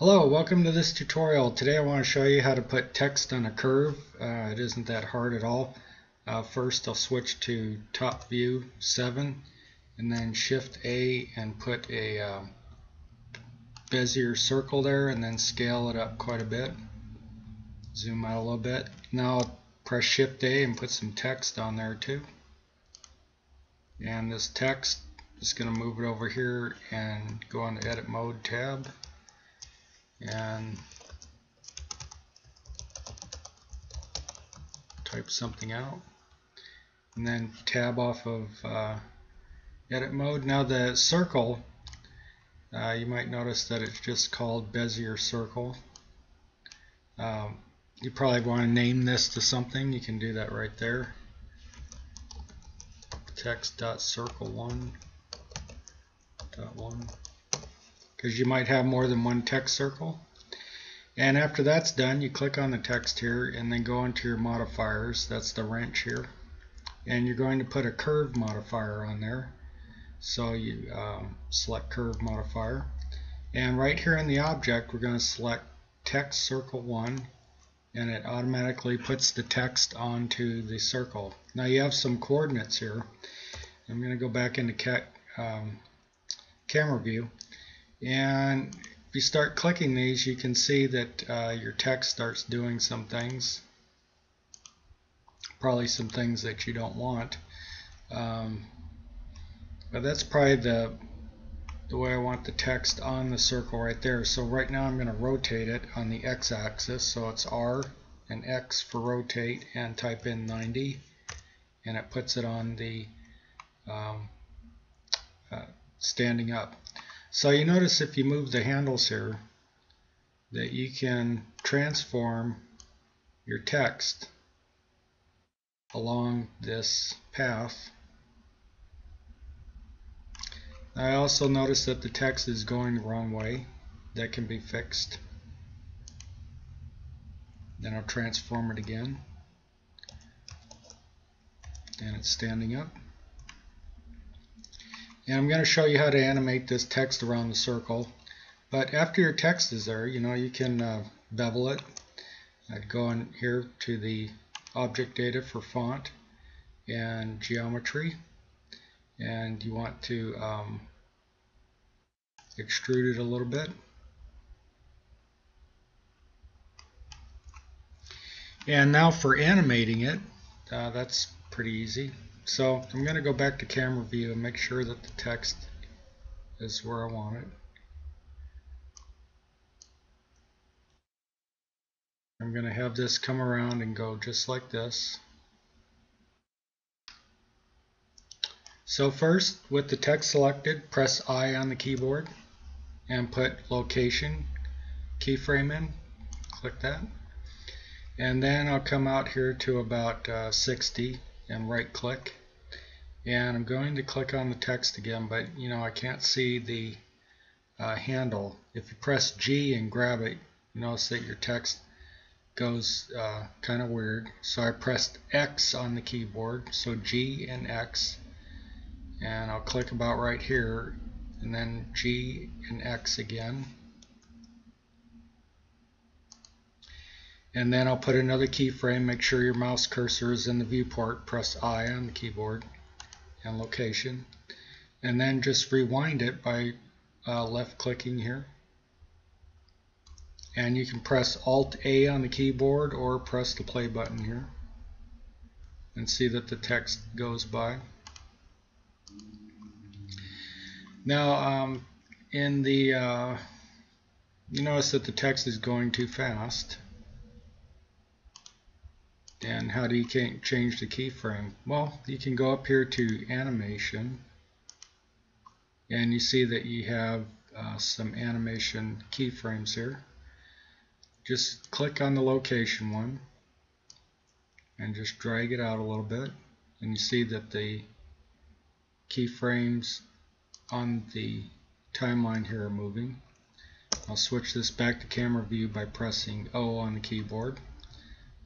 Hello, welcome to this tutorial. Today I want to show you how to put text on a curve. Uh, it isn't that hard at all. Uh, first I'll switch to top view 7 and then shift A and put a uh, Bezier circle there and then scale it up quite a bit. Zoom out a little bit. Now I'll press shift A and put some text on there too. And this text is going to move it over here and go on the edit mode tab and type something out and then tab off of uh, edit mode. Now the circle uh, you might notice that it's just called Bezier circle. Um, you probably want to name this to something. You can do that right there. Text.circle1 dot one because you might have more than one text circle. And after that's done, you click on the text here and then go into your modifiers. That's the wrench here. And you're going to put a curve modifier on there. So you um, select curve modifier. And right here in the object, we're going to select text circle 1 and it automatically puts the text onto the circle. Now you have some coordinates here. I'm going to go back into ca um, camera view and if you start clicking these you can see that uh, your text starts doing some things. Probably some things that you don't want. Um, but that's probably the the way I want the text on the circle right there. So right now I'm going to rotate it on the x-axis. So it's R and X for rotate and type in 90 and it puts it on the um, uh, standing up so you notice if you move the handles here that you can transform your text along this path. I also notice that the text is going the wrong way. That can be fixed. Then I'll transform it again. And it's standing up. And I'm going to show you how to animate this text around the circle. But after your text is there, you know, you can uh, bevel it. I'd go in here to the object data for font and geometry. And you want to um, extrude it a little bit. And now for animating it, uh, that's pretty easy. So I'm going to go back to camera view and make sure that the text is where I want it. I'm going to have this come around and go just like this. So first, with the text selected, press I on the keyboard and put location keyframe in. Click that. And then I'll come out here to about uh, 60 and right click and I'm going to click on the text again but you know I can't see the uh, handle. If you press G and grab it you notice that your text goes uh, kind of weird. So I pressed X on the keyboard so G and X and I'll click about right here and then G and X again and then I'll put another keyframe make sure your mouse cursor is in the viewport. Press I on the keyboard and location. And then just rewind it by uh, left clicking here. And you can press alt A on the keyboard or press the play button here and see that the text goes by. Now um, in the uh, you notice that the text is going too fast and how do you change the keyframe? Well, you can go up here to animation and you see that you have uh, some animation keyframes here. Just click on the location one and just drag it out a little bit and you see that the keyframes on the timeline here are moving. I'll switch this back to camera view by pressing O on the keyboard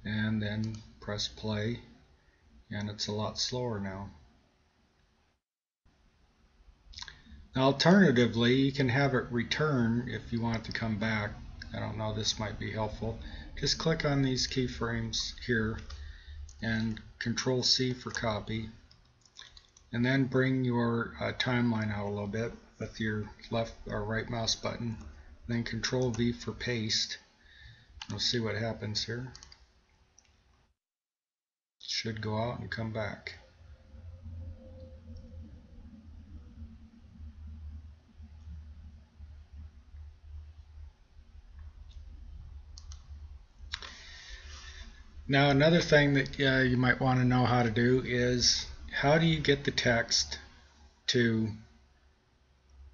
and then press play and it's a lot slower now. Alternatively, you can have it return if you want it to come back. I don't know, this might be helpful. Just click on these keyframes here and Control C for copy. And then bring your uh, timeline out a little bit with your left or right mouse button. Then Control V for paste. We'll see what happens here. Should go out and come back. Now another thing that uh, you might want to know how to do is how do you get the text to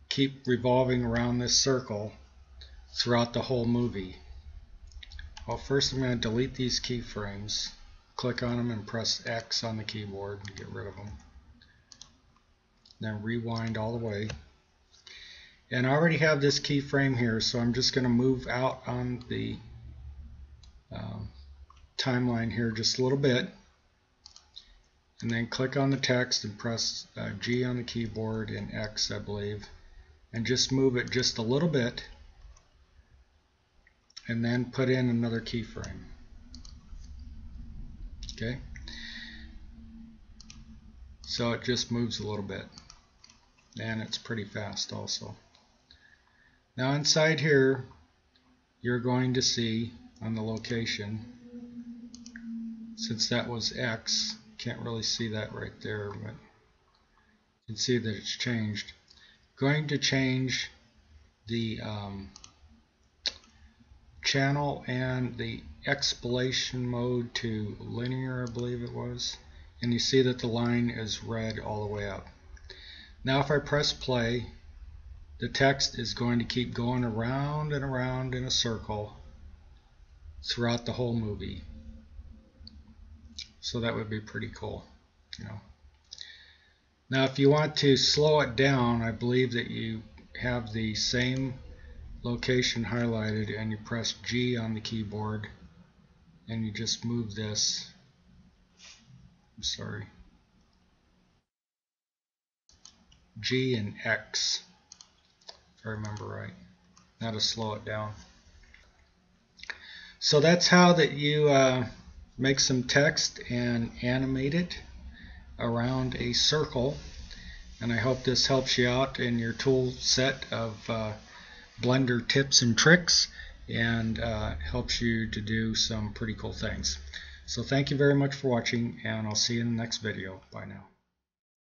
keep revolving around this circle throughout the whole movie? Well first I'm going to delete these keyframes. Click on them and press X on the keyboard and get rid of them. Then rewind all the way. And I already have this keyframe here so I'm just going to move out on the um, timeline here just a little bit and then click on the text and press uh, G on the keyboard and X I believe and just move it just a little bit and then put in another keyframe okay. So it just moves a little bit. And it's pretty fast also. Now inside here you're going to see on the location since that was X, can't really see that right there, but you can see that it's changed. Going to change the um, channel and the extrapolation mode to linear, I believe it was. And you see that the line is red all the way up. Now if I press play, the text is going to keep going around and around in a circle throughout the whole movie. So that would be pretty cool. You know. Now if you want to slow it down, I believe that you have the same location highlighted and you press G on the keyboard and you just move this. I'm sorry. G and X, if I remember right. Now to slow it down. So that's how that you uh, make some text and animate it around a circle and I hope this helps you out in your tool set of uh, Blender tips and tricks and uh, helps you to do some pretty cool things. So thank you very much for watching and I'll see you in the next video. Bye now.